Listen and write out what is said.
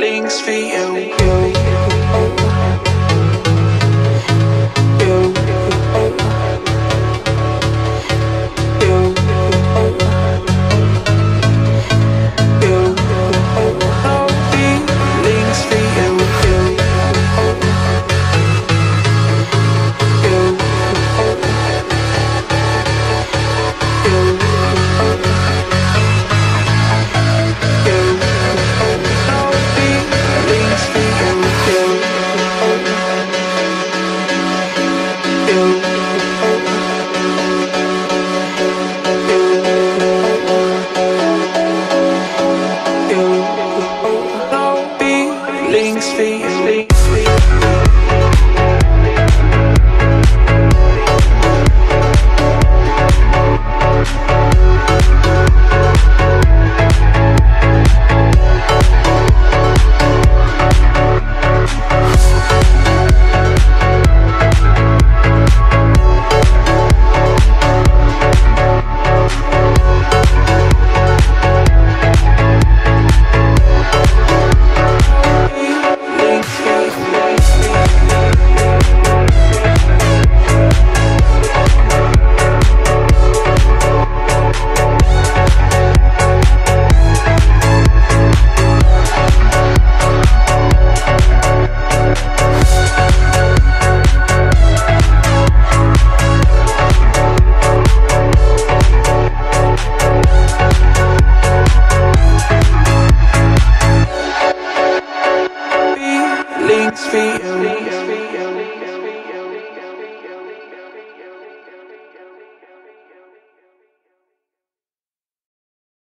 Links for you. Links for you.